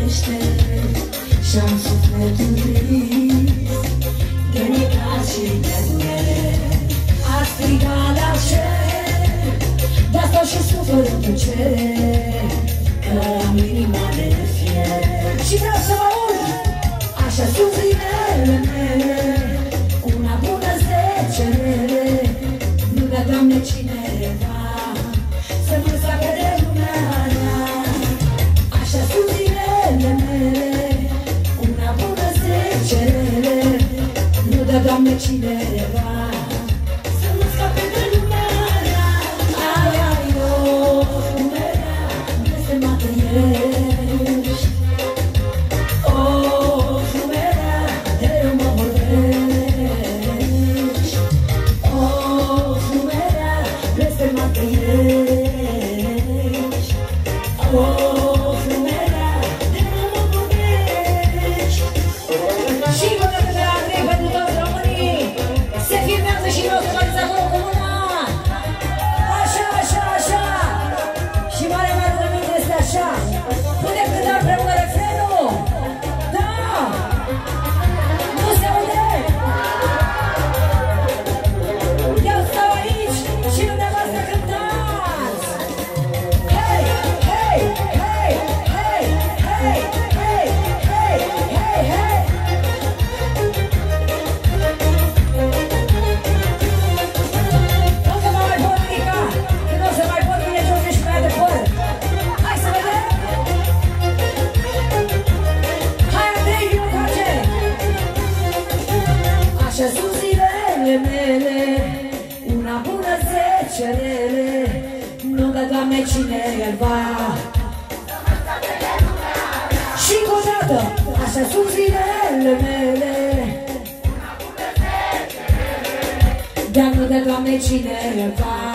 deștept Și-am sufletul trist De necaz și de durere A strigat la cer De asta și sufăr în plăcere Că am inima de fier Și vreau să mă urc Așa sufletele mele Una bună zecere, Nu da, Doamne, cine that she did. cerele Nu da Doamne, cineva Și încă o dată, așa sunt zilele mele Dar nu dă, Doamne, va.